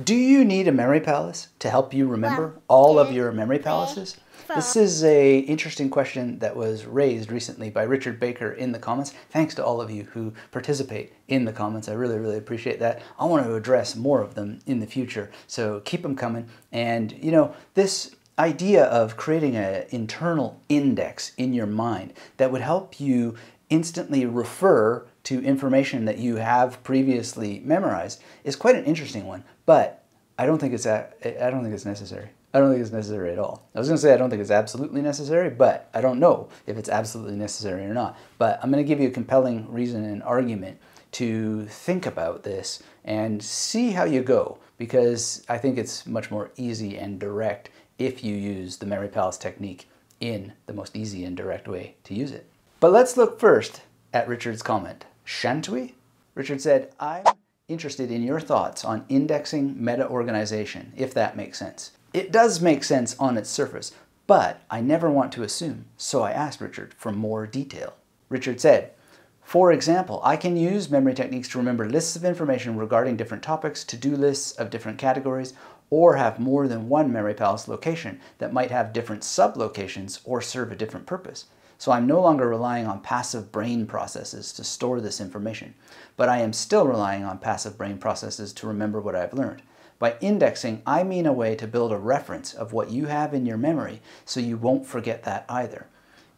Do you need a memory palace to help you remember all of your memory palaces? This is a interesting question that was raised recently by Richard Baker in the comments. Thanks to all of you who participate in the comments. I really, really appreciate that. I want to address more of them in the future, so keep them coming. And you know, this idea of creating an internal index in your mind that would help you instantly refer to information that you have previously memorized is quite an interesting one, but I don't think it's I don't think it's necessary. I don't think it's necessary at all. I was going to say I don't think it's absolutely necessary, but I don't know if it's absolutely necessary or not. But I'm going to give you a compelling reason and argument to think about this and see how you go because I think it's much more easy and direct if you use the Memory Palace technique in the most easy and direct way to use it. But let's look first at Richard's comment. Shan't we? Richard said, I'm interested in your thoughts on indexing meta-organization, if that makes sense. It does make sense on its surface, but I never want to assume, so I asked Richard for more detail. Richard said, for example, I can use memory techniques to remember lists of information regarding different topics, to-do lists of different categories, or have more than one Memory Palace location that might have different sub-locations or serve a different purpose. So I'm no longer relying on passive brain processes to store this information, but I am still relying on passive brain processes to remember what I've learned. By indexing, I mean a way to build a reference of what you have in your memory so you won't forget that either.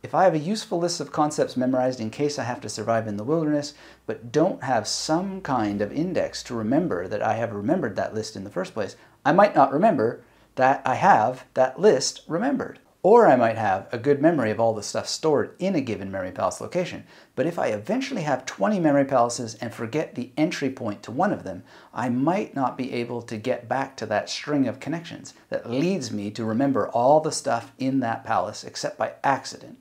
If I have a useful list of concepts memorized in case I have to survive in the wilderness, but don't have some kind of index to remember that I have remembered that list in the first place, I might not remember that I have that list remembered. Or I might have a good memory of all the stuff stored in a given memory palace location. But if I eventually have 20 memory palaces and forget the entry point to one of them, I might not be able to get back to that string of connections that leads me to remember all the stuff in that palace except by accident.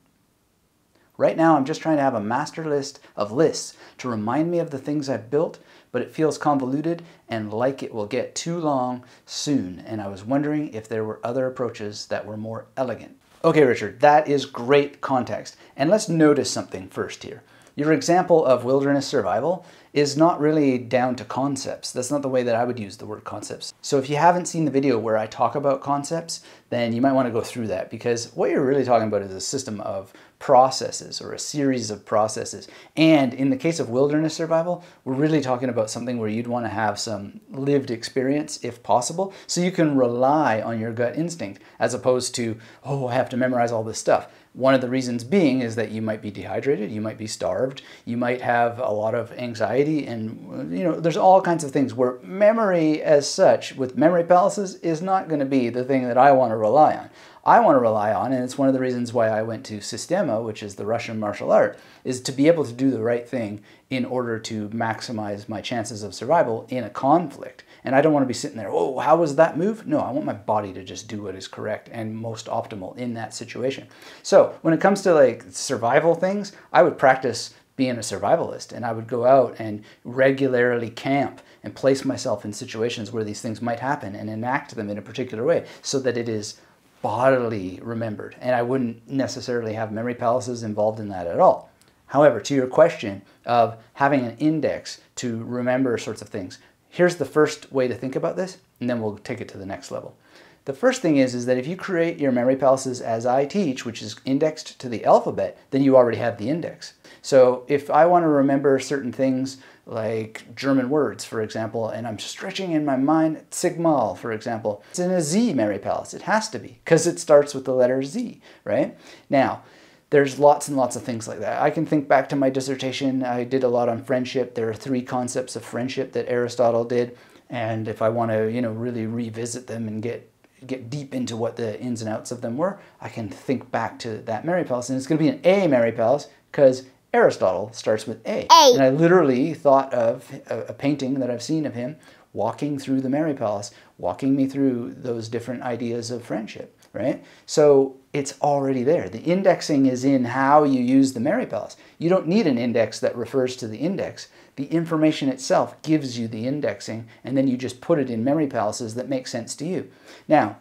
Right now, I'm just trying to have a master list of lists to remind me of the things I've built, but it feels convoluted and like it will get too long soon. And I was wondering if there were other approaches that were more elegant. Okay, Richard, that is great context. And let's notice something first here. Your example of wilderness survival is not really down to concepts. That's not the way that I would use the word concepts. So if you haven't seen the video where I talk about concepts, then you might want to go through that because what you're really talking about is a system of processes or a series of processes. And in the case of wilderness survival, we're really talking about something where you'd want to have some lived experience if possible, so you can rely on your gut instinct as opposed to, oh, I have to memorize all this stuff. One of the reasons being is that you might be dehydrated, you might be starved, you might have a lot of anxiety, and you know, there's all kinds of things where memory as such, with memory palaces, is not going to be the thing that I want to rely on. I want to rely on, and it's one of the reasons why I went to Systema, which is the Russian martial art, is to be able to do the right thing in order to maximize my chances of survival in a conflict. And I don't want to be sitting there, oh, how was that move? No, I want my body to just do what is correct and most optimal in that situation. So when it comes to like survival things, I would practice being a survivalist and I would go out and regularly camp and place myself in situations where these things might happen and enact them in a particular way so that it is bodily remembered. And I wouldn't necessarily have memory palaces involved in that at all. However, to your question of having an index to remember sorts of things, here's the first way to think about this, and then we'll take it to the next level. The first thing is, is that if you create your memory palaces as I teach, which is indexed to the alphabet, then you already have the index. So if I want to remember certain things like German words, for example, and I'm stretching in my mind Sigmal, for example. It's in a Z Memory Palace. It has to be because it starts with the letter Z, right? Now, there's lots and lots of things like that. I can think back to my dissertation. I did a lot on friendship. There are three concepts of friendship that Aristotle did. And if I want to, you know, really revisit them and get get deep into what the ins and outs of them were, I can think back to that Memory Palace. And it's going to be an A Memory Palace because Aristotle starts with A. a. And I literally thought of a, a, painting that I've seen of him walking through the Memory Palace, walking me through those different ideas of friendship, right? So it's already there. The indexing is in how you use the Memory Palace. You don't need an index that refers to the index. The information itself gives you the indexing, and then you just put it in Memory Palaces that make sense to you. Now,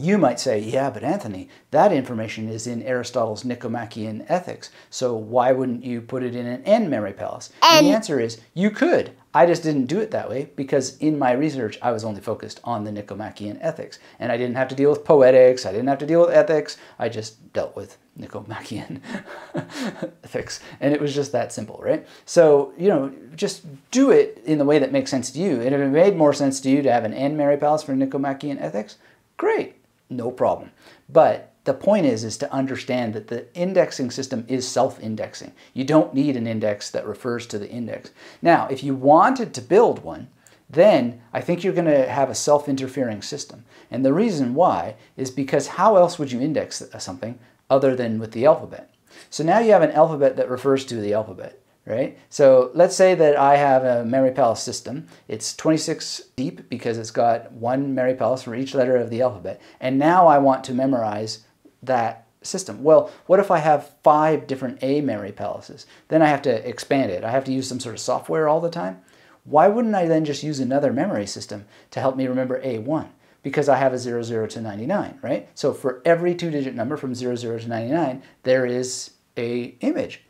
You might say, yeah, but Anthony, that information is in Aristotle's Nicomachean Ethics, so why wouldn't you put it in an N memory palace? And the answer is, you could. I just didn't do it that way because in my research I was only focused on the Nicomachean Ethics, and I didn't have to deal with poetics, I didn't have to deal with ethics, I just dealt with Nicomachean ethics, and it was just that simple, right? So, you know, just do it in the way that makes sense to you. And if it made more sense to you to have an N memory palace for Nicomachean Ethics, great no problem. But the point is is to understand that the indexing system is self-indexing. You don't need an index that refers to the index. Now, if you wanted to build one, then I think you're going to have a self-interfering system. And the reason why is because how else would you index something other than with the alphabet? So now you have an alphabet that refers to the alphabet right? So let's say that I have a memory palace system. It's 26 deep because it's got one memory palace for each letter of the alphabet. And now I want to memorize that system. Well, what if I have five different A memory palaces? Then I have to expand it. I have to use some sort of software all the time. Why wouldn't I then just use another memory system to help me remember A1? Because I have a 00 to 99, right? So for every two-digit number from 00 to 99, there is a image.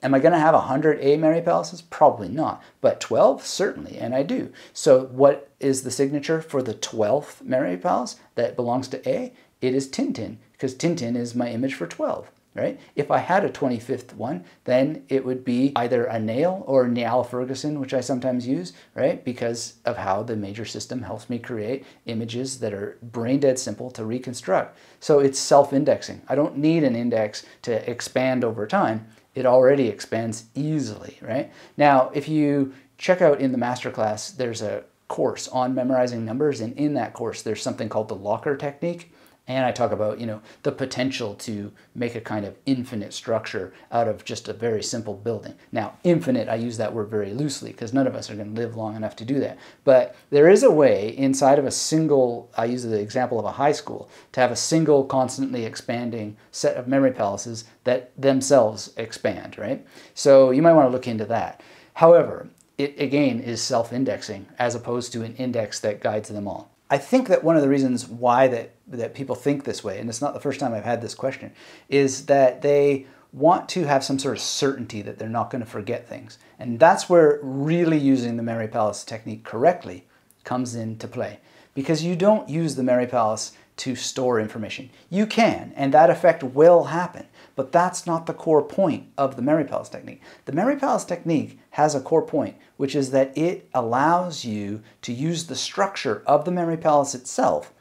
Am I going to have 100 A memory palaces? Probably not, but 12 certainly, and I do. So what is the signature for the 12th memory palace that belongs to A? It is Tintin, because Tintin is my image for 12, right? If I had a 25th one, then it would be either a nail or Niall Ferguson, which I sometimes use, right? Because of how the major system helps me create images that are brain dead simple to reconstruct. So it's self-indexing. I don't need an index to expand over time it already expands easily, right? Now, if you check out in the masterclass, there's a course on memorizing numbers, and in that course, there's something called the locker technique. And I talk about, you know, the potential to make a kind of infinite structure out of just a very simple building. Now, infinite, I use that word very loosely because none of us are going to live long enough to do that. But there is a way inside of a single, I use the example of a high school, to have a single constantly expanding set of memory palaces that themselves expand, right? So you might want to look into that. However, it again is self-indexing as opposed to an index that guides them all. I think that one of the reasons why that, that people think this way, and it's not the first time I've had this question, is that they want to have some sort of certainty that they're not going to forget things. And that's where really using the memory palace technique correctly comes into play. Because you don't use the memory palace to store information. You can, and that effect will happen. But that's not the core point of the memory palace technique. The memory palace technique has a core point, which is that it allows you to use the structure of the memory palace itself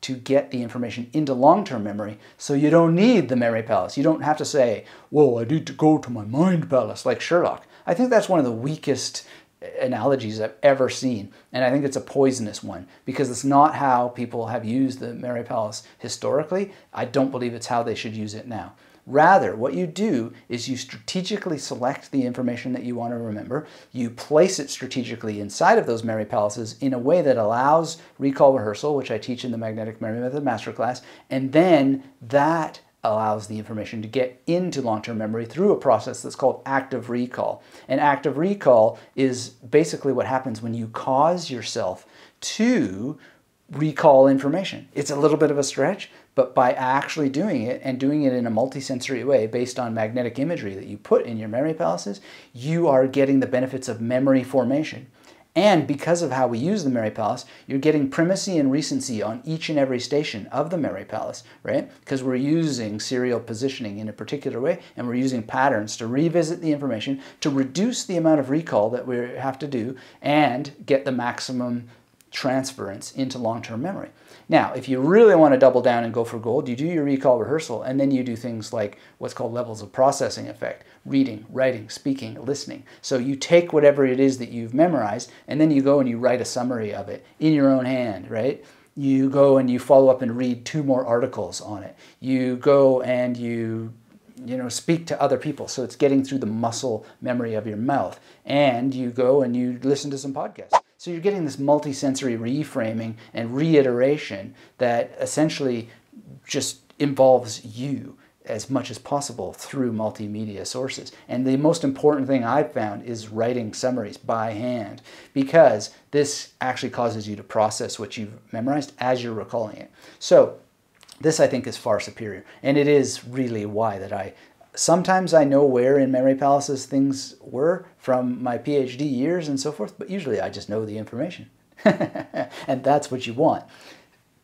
to get the information into long-term memory so you don't need the memory palace. You don't have to say, whoa, I need to go to my mind palace like Sherlock. I think that's one of the weakest analogies I've ever seen. And I think it's a poisonous one because it's not how people have used the memory palace historically. I don't believe it's how they should use it now. Rather, what you do is you strategically select the information that you want to remember, you place it strategically inside of those memory palaces in a way that allows recall rehearsal, which I teach in the Magnetic Memory Method Masterclass, and then that allows the information to get into long-term memory through a process that's called active recall. And active recall is basically what happens when you cause yourself to recall information. It's a little bit of a stretch, but by actually doing it and doing it in a multisensory way based on magnetic imagery that you put in your memory palaces, you are getting the benefits of memory formation. And because of how we use the memory palace, you're getting primacy and recency on each and every station of the memory palace, right? Because we're using serial positioning in a particular way, and we're using patterns to revisit the information, to reduce the amount of recall that we have to do, and get the maximum transference into long-term memory. Now, if you really want to double down and go for gold, you do your recall rehearsal, and then you do things like what's called levels of processing effect, reading, writing, speaking, listening. So you take whatever it is that you've memorized, and then you go and you write a summary of it in your own hand, right? You go and you follow up and read two more articles on it. You go and you you know, speak to other people. So it's getting through the muscle memory of your mouth. And you go and you listen to some podcasts. So you're getting this multisensory reframing and reiteration that essentially just involves you as much as possible through multimedia sources. And the most important thing I've found is writing summaries by hand because this actually causes you to process what you've memorized as you're recalling it. So This I think is far superior. And it is really why that I sometimes I know where in memory palaces things were from my PhD years and so forth, but usually I just know the information. and that's what you want.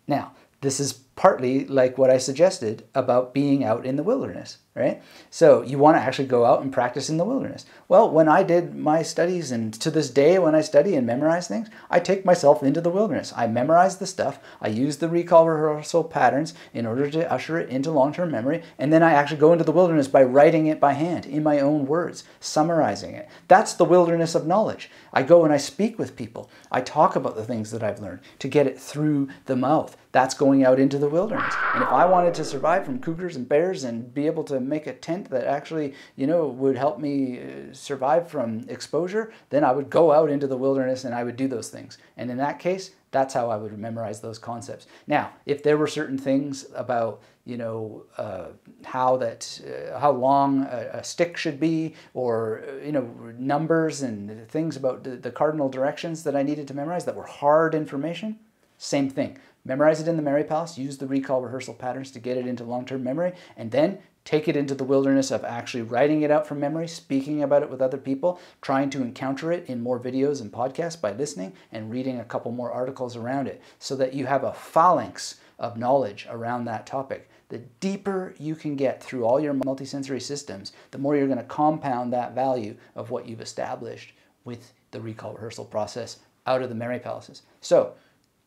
Now, this is partly like what I suggested about being out in the wilderness, right? So you want to actually go out and practice in the wilderness. Well, when I did my studies, and to this day, when I study and memorize things, I take myself into the wilderness. I memorize the stuff, I use the recall rehearsal patterns in order to usher it into long term memory, and then I actually go into the wilderness by writing it by hand in my own words, summarizing it. That's the wilderness of knowledge. I go and I speak with people, I talk about the things that I've learned to get it through the mouth. That's going out into the wilderness. And if I wanted to survive from cougars and bears and be able to make a tent that actually, you know, would help me uh, survive from exposure, then I would go out into the wilderness and I would do those things. And in that case, that's how I would memorize those concepts. Now, if there were certain things about, you know, uh, how that, uh, how long a, a, stick should be, or uh, you know, numbers and things about the, the cardinal directions that I needed to memorize that were hard information, same thing. Memorize it in the Memory Palace, use the recall rehearsal patterns to get it into long-term memory, and then take it into the wilderness of actually writing it out from memory, speaking about it with other people, trying to encounter it in more videos and podcasts by listening and reading a couple more articles around it so that you have a phalanx of knowledge around that topic. The deeper you can get through all your multisensory systems, the more you're going to compound that value of what you've established with the recall rehearsal process out of the memory palaces. So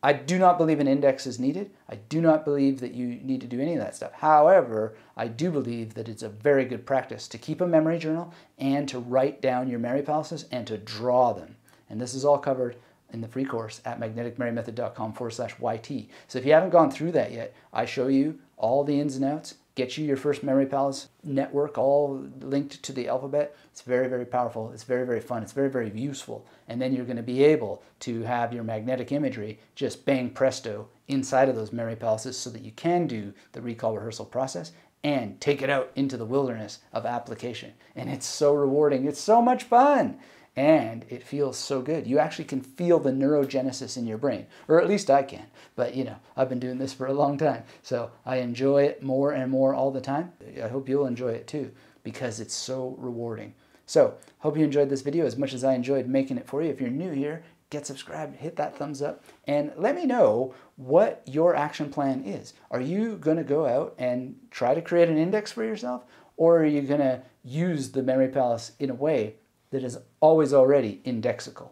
I do not believe an index is needed. I do not believe that you need to do any of that stuff. However, I do believe that it's a very good practice to keep a memory journal and to write down your memory palaces and to draw them. And this is all covered in the free course at magneticmemorymethod.com forward slash YT. So if you haven't gone through that yet, I show you all the ins and outs get you your first memory palace network all linked to the alphabet. It's very, very powerful. It's very, very fun. It's very, very useful. And then you're going to be able to have your magnetic imagery just bang presto inside of those memory palaces so that you can do the recall rehearsal process and take it out into the wilderness of application. And it's so rewarding. It's so much fun and it feels so good. You actually can feel the neurogenesis in your brain, or at least I can. But you know, I've been doing this for a long time, so I enjoy it more and more all the time. I hope you'll enjoy it too because it's so rewarding. So, hope you enjoyed this video as much as I enjoyed making it for you. If you're new here, get subscribed, hit that thumbs up, and let me know what your action plan is. Are you to go out and try to create an index for yourself, or are you to use the Memory Palace in a way that is always already indexical.